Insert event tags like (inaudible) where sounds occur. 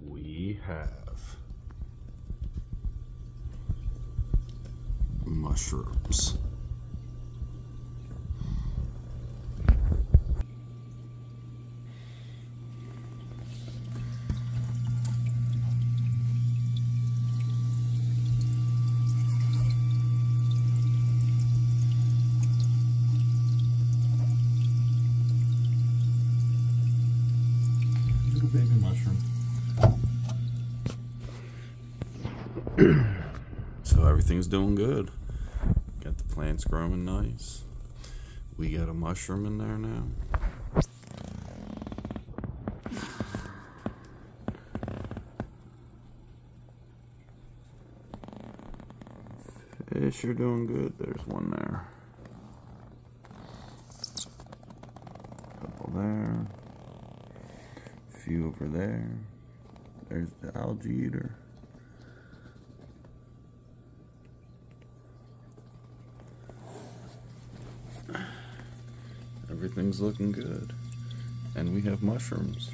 we have mushrooms. Baby mushroom. (clears throat) so everything's doing good. Got the plants growing nice. We got a mushroom in there now. Fish are doing good. There's one there. Couple there. A Few over there. There's the algae eater. Everything's looking good. And we have mushrooms.